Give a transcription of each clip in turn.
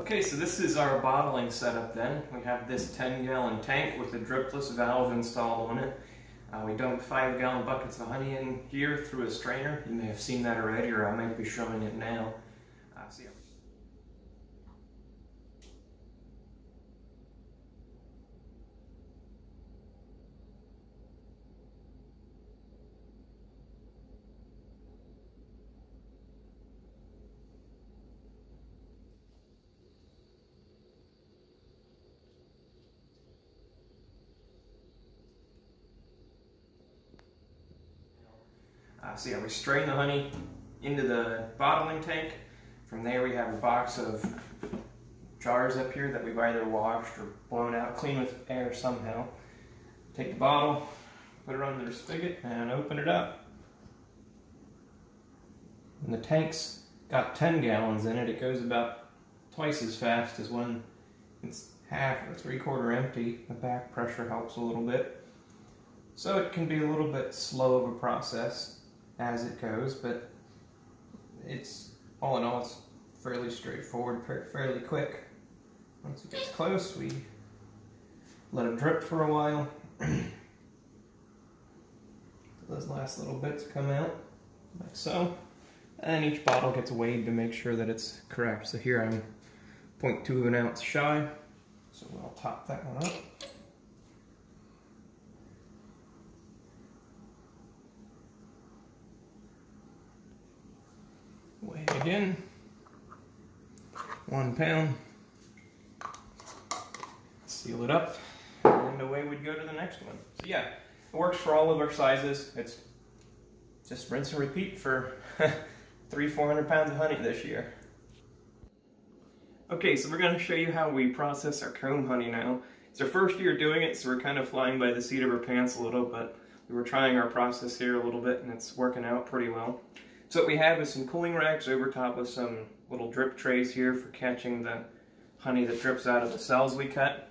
Okay, so this is our bottling setup then. We have this 10 gallon tank with a dripless valve installed on it. Uh, we dump 5 gallon buckets of honey in here through a strainer. You may have seen that already or I might be showing it now. Uh, so yeah. Uh, so yeah, we strain the honey into the bottling tank. From there we have a box of jars up here that we've either washed or blown out clean with air somehow. Take the bottle, put it under the spigot and open it up. And the tank's got 10 gallons in it. It goes about twice as fast as when it's half or three quarter empty. The back pressure helps a little bit. So it can be a little bit slow of a process as it goes, but it's all in all, it's fairly straightforward, fairly quick. Once it gets close, we let it drip for a while. Those last little bits come out, like so. And each bottle gets weighed to make sure that it's correct. So here I'm 0.2 of an ounce shy, so I'll top that one up. Again. One pound. Seal it up. And away we'd go to the next one. So yeah, it works for all of our sizes. It's just rinse and repeat for three, 400 pounds of honey this year. Okay, so we're going to show you how we process our comb honey now. It's our first year doing it, so we're kind of flying by the seat of our pants a little, but we were trying our process here a little bit, and it's working out pretty well. So what we have is some cooling racks over top of some little drip trays here for catching the honey that drips out of the cells we cut.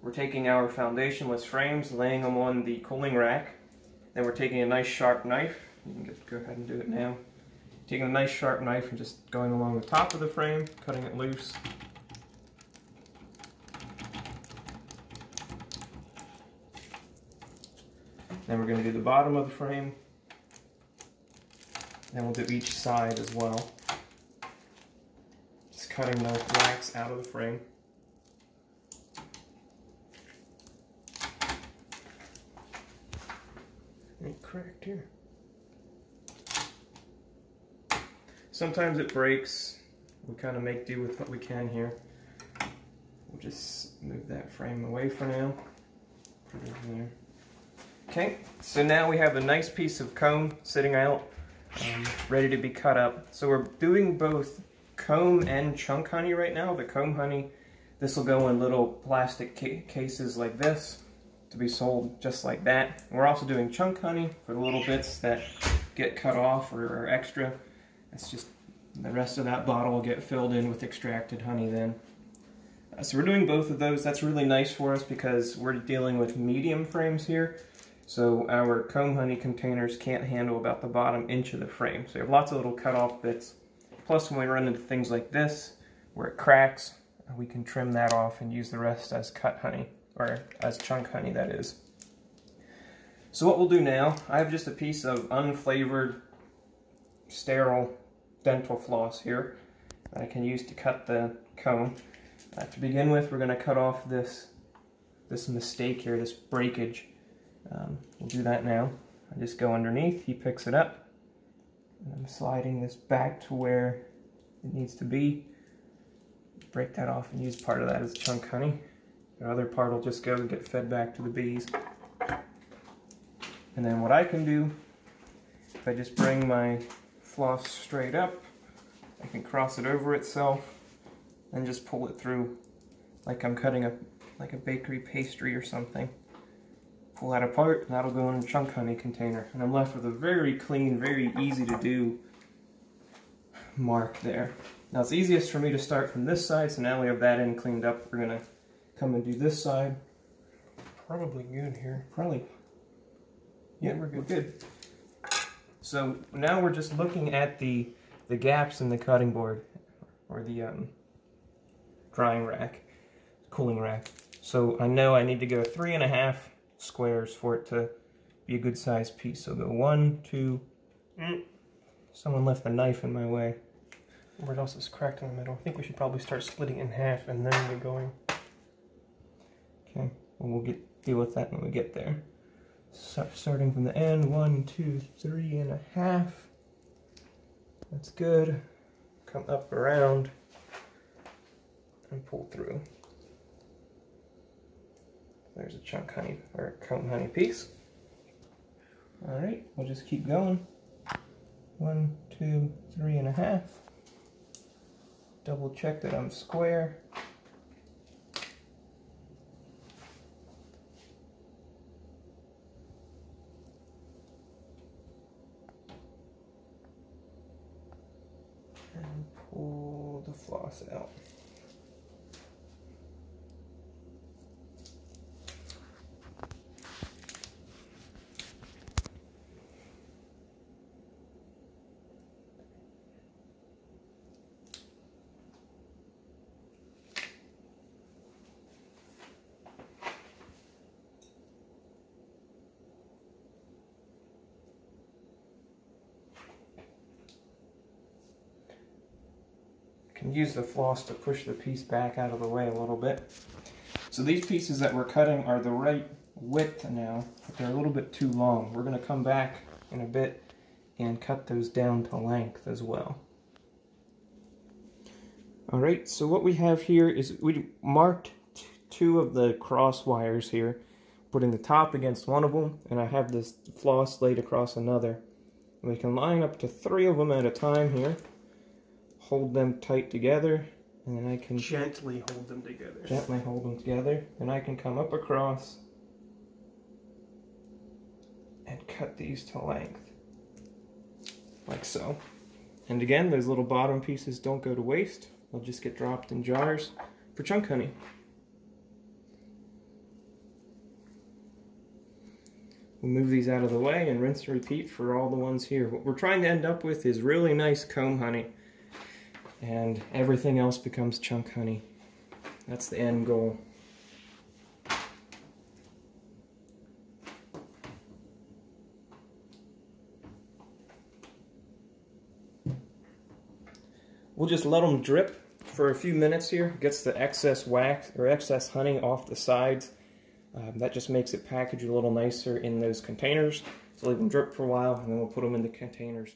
We're taking our foundationless frames, laying them on the cooling rack. Then we're taking a nice sharp knife. You can get, go ahead and do it now. Taking a nice sharp knife and just going along the top of the frame, cutting it loose. Then we're going to do the bottom of the frame, then we'll do each side as well. Just cutting the wax out of the frame. It cracked here. Sometimes it breaks. We kind of make do with what we can here. We'll just move that frame away for now. Put it there. Okay, so now we have a nice piece of comb sitting out um, ready to be cut up. So we're doing both comb and chunk honey right now. The comb honey, this will go in little plastic ca cases like this to be sold just like that. We're also doing chunk honey for the little bits that get cut off or are extra. That's just, the rest of that bottle will get filled in with extracted honey then. Uh, so we're doing both of those. That's really nice for us because we're dealing with medium frames here. So our comb honey containers can't handle about the bottom inch of the frame. So you have lots of little cut off bits. Plus when we run into things like this, where it cracks, we can trim that off and use the rest as cut honey, or as chunk honey that is. So what we'll do now, I have just a piece of unflavored, sterile dental floss here that I can use to cut the comb. Uh, to begin with, we're going to cut off this, this mistake here, this breakage. Um, we'll do that now. I just go underneath, he picks it up, and I'm sliding this back to where it needs to be. Break that off and use part of that as chunk honey. The other part will just go and get fed back to the bees. And then what I can do, if I just bring my floss straight up, I can cross it over itself and just pull it through like I'm cutting a like a bakery pastry or something pull that apart, and that'll go in a chunk honey container. And I'm left with a very clean, very easy to do mark there. Now it's easiest for me to start from this side, so now we have that end cleaned up. We're gonna come and do this side. Probably good here. Probably. Yeah, we're good. We're good. So now we're just looking at the the gaps in the cutting board, or the um, drying rack, cooling rack. So I know I need to go three and a half squares for it to be a good sized piece. So go one, two, mm. someone left the knife in my way. Where else is cracked in the middle? I think we should probably start splitting in half and then get going. Okay, well, we'll get deal with that when we get there. So, starting from the end, one, two, three and a half. That's good. Come up around and pull through. There's a chunk honey or comb honey piece. All right, we'll just keep going. One, two, three and a half. Double check that I'm square. And pull the floss out. Use the floss to push the piece back out of the way a little bit. So these pieces that we're cutting are the right width now, but they're a little bit too long. We're going to come back in a bit and cut those down to length as well. Alright, so what we have here is we marked two of the cross wires here, putting the top against one of them, and I have this floss laid across another. We can line up to three of them at a time here hold them tight together and then I can gently hold them together. Gently hold them together. Then I can come up across and cut these to length. Like so. And again, those little bottom pieces don't go to waste. They'll just get dropped in jars for chunk honey. We'll move these out of the way and rinse and repeat for all the ones here. What we're trying to end up with is really nice comb honey and everything else becomes chunk honey. That's the end goal. We'll just let them drip for a few minutes here. Gets the excess wax or excess honey off the sides. Um, that just makes it package a little nicer in those containers. So leave them drip for a while and then we'll put them in the containers.